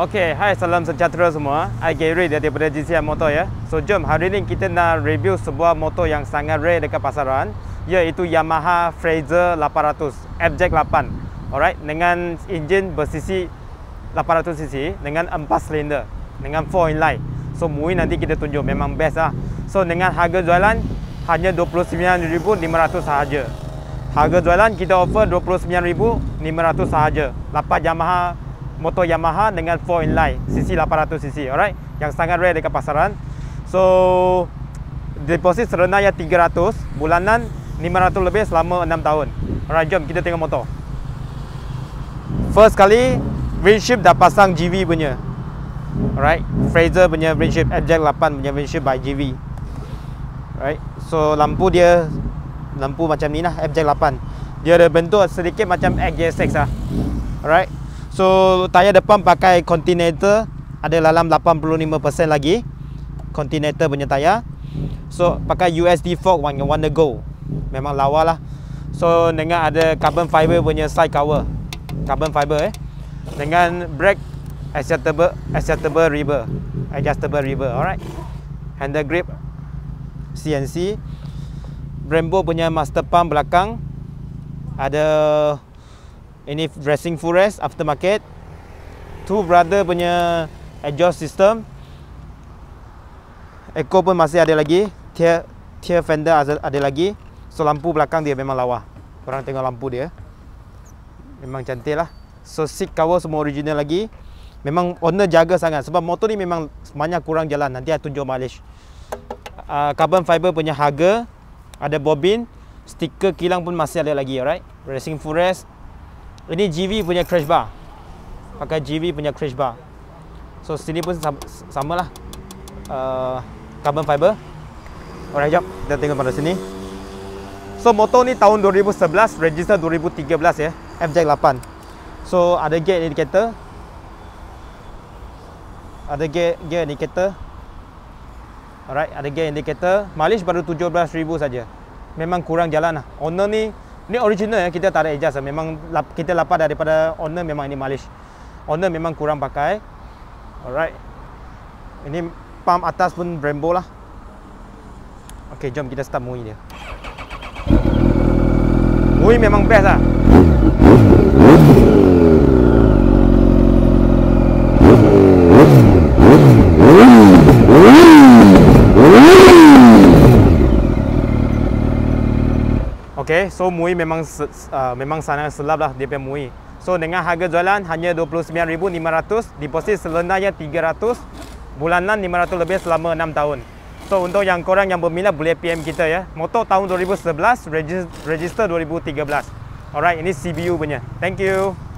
Okay, hai salam sejahtera semua. I Gary daripada GCM Motor ya. So jom hari ini kita nak review sebuah motor yang sangat rare dekat pasaran iaitu Yamaha Fraser 800 FJ 8. Alright, dengan enjin bersisi 800 cc dengan 4 silinder dengan 4 inline. So mui nanti kita tunjuk memang best lah. So dengan harga jualan hanya 29500 sahaja. Harga jualan kita offer 29500 sahaja. Lapas Yamaha motor Yamaha dengan 4 inline cc 800 cc alright? Yang sangat rare dekat pasaran. So deposit serendah ya 300 bulanan 500 lebih selama 6 tahun. Alright jom kita tengok motor. First kali windshield dah pasang GV punya. Alright Fraser punya windshield FJ8 punya windshield by GV alright so lampu dia lampu macam ni lah FJ8 dia ada bentuk sedikit macam XJ6 lah. Alright So tayar depan pakai Continental ada dalam 85% lagi Continental punya tayar. So pakai USD fork yang warna gold. Memang lawa lah. So dengan ada carbon fiber punya side cover. Carbon fiber eh. Dengan brake adjustable adjustable river. Adjustable river, alright. Handle grip CNC. Brembo punya master pump belakang ada ini dressing full rest aftermarket. Two brother punya exhaust system. Echo pun masih ada lagi. Tier tier fender ada, ada lagi. So lampu belakang dia memang lawa. Korang tengok lampu dia. Memang cantik lah. So seat cover semua original lagi. Memang owner jaga sangat sebab motor ni memang banyak kurang jalan. Nanti saya tunjuk mileage. Uh, carbon fiber punya harga ada bobin, stiker kilang pun masih ada lagi, alright. Racing full rest, ini GV punya crash bar. Pakai GV punya crash bar. So sini pun sama, sama lah. Uh, carbon fiber. Alright, jom. Kita tengok pada sini. So motor ni tahun 2011, register 2013 ya. FJ8. So ada gate indicator. Ada gate gear indicator. Alright, ada gate indicator. Mileage baru 17,000 saja. Memang kurang jalan lah. Owner ni ini original ya, kita tak ada adjust. Memang kita dapat daripada owner memang ini Malaysia. Owner memang kurang pakai. Alright. Ini pump atas pun Brembo lah. Okay, jom kita start MUI dia. MUI memang best lah. Okay, so MUI memang uh, memang sangat selap lah dia punya MUI. So dengan harga jualan hanya 29,500, deposit selenanya 300, bulanan 500 lebih selama 6 tahun. So untuk yang korang yang berminat boleh PM kita ya. Motor tahun 2011, register 2013. Alright, ini CBU punya. Thank you.